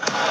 you